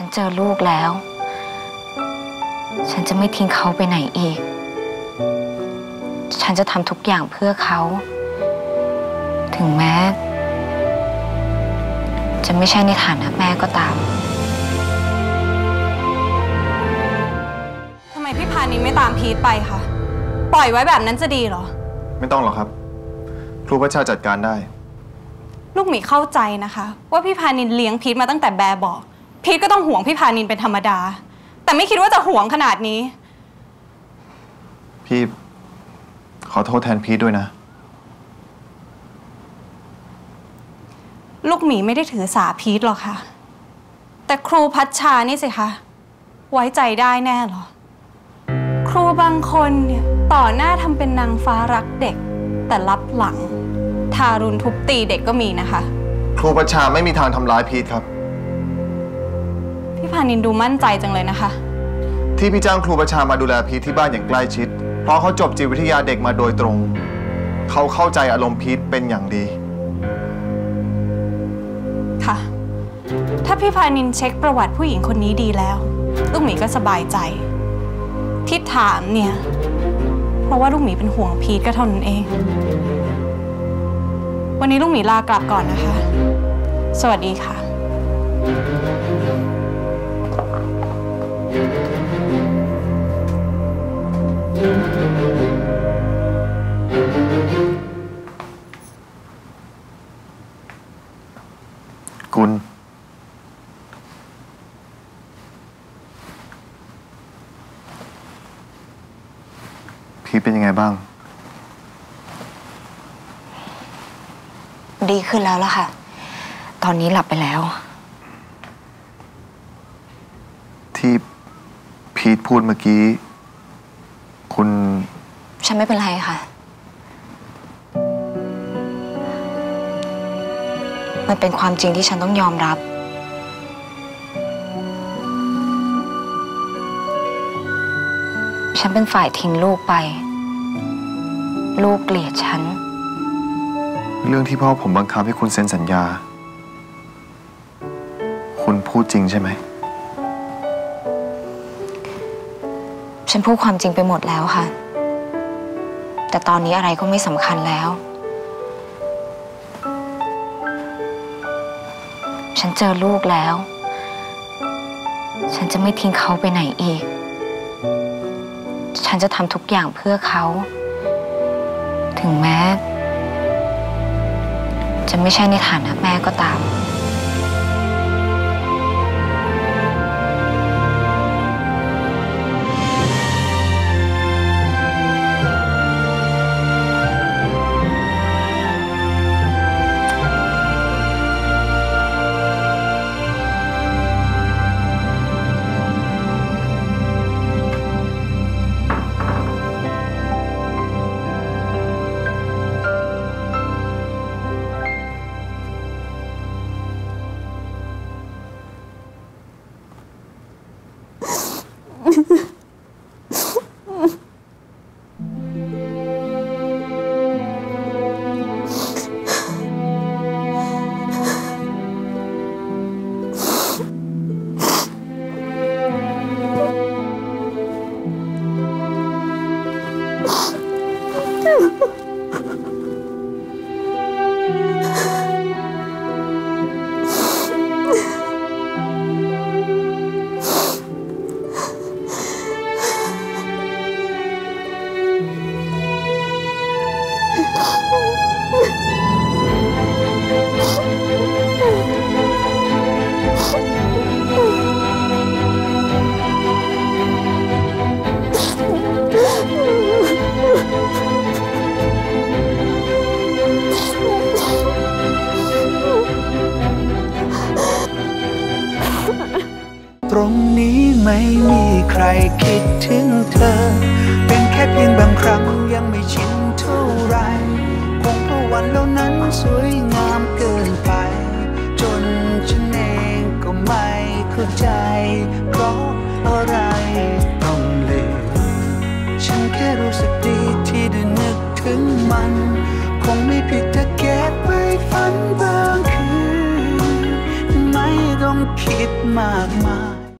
ฉันเจอลูกแล้ว ฉันจะไม่ทิ้งเขาไปไหนอีก ฉันจะทำทุกอย่างเพื่อเขา ถึงแม้ จะไม่ใช่ในฐานะแม่ก็ตามทำไมพี่พานินไม่ตามพีทไปคะปล่อยไว้แบบนั้นจะดีเหรอ ไม่ต้องหรอกครับ ครูพระชาจัดการได้ ลูกหมีเข้าใจนะคะ ว่าพี่พานินเลี้ยงพีทมาตั้งแต่แบบบอก พีทก็ต้องห่วงพี่พานินเป็นธรรมดา แต่ไม่คิดว่าจะห่วงขนาดนี้ พี่ขอโทษแทนพีทด้วยนะ ลูกหมีไม่ได้ถือสาพีทหรอกค่ะ แต่ครูพัชชานี่สิคะ ไว้ใจได้แน่เหรอ ครูบางคนเนี่ยต่อหน้าทำเป็นนางฟ้ารักเด็ก แต่รับหลัง ทารุณทุบตีเด็กก็มีนะคะ ครูประชาไม่มีทางทำร้ายพีทครับ พี่พานินดูมั่นใจจังเลยนะคะ ที่พี่จ้างครูประชามาดูแลพีทที่บ้านอย่างใกล้ชิด เพราะเขาจบจิตวิทยาเด็กมาโดยตรง เขาเข้าใจอารมณ์พีทเป็นอย่างดี ค่ะ ถ้าพี่พานินเช็คประวัติผู้หญิงคนนี้ดีแล้ว ลูกหมีก็สบายใจ ที่ถามเนี่ย เพราะว่าลูกหมีเป็นห่วงพีทก็เท่านั้นเอง วันนี้ลูกหมีลากลับก่อนนะคะ สวัสดีค่ะ กุลพีทเป็นยังไงบ้าง ดีขึ้นแล้วล่ะค่ะ ตอนนี้หลับไปแล้ว ที่ พีทพูดเมื่อกี้ คุณ ฉันไม่เป็นไรค่ะ มันเป็นความจริงที่ฉันต้องยอมรับ ฉันเป็นฝ่ายทิ้งลูกไป ลูกเกลียดฉัน เรื่องที่พ่อผมบังคับให้คุณเซ็นสัญญา คุณพูดจริงใช่ไหม ฉันพูดความจริงไปหมดแล้วค่ะ แต่ตอนนี้อะไรก็ไม่สำคัญแล้ว ฉันเจอลูกแล้ว ฉันจะไม่ทิ้งเขาไปไหนอีก ฉันจะทำทุกอย่างเพื่อเขา ถึงแม้ จะไม่ใช่ในฐานะแม่ก็ตาม ตรงนี้ไม่มีใครคิดถึงเธอ เป็นแค่เพียงบางครั้ง เข้าใจ เพราะอะไรต้องลืมฉันแค่รู้สึกดีที่ได้นึกถึงมัน คงไม่ผิดถ้าเก็บไว้ฝันบางคืน ไม่ต้องคิดมากมาย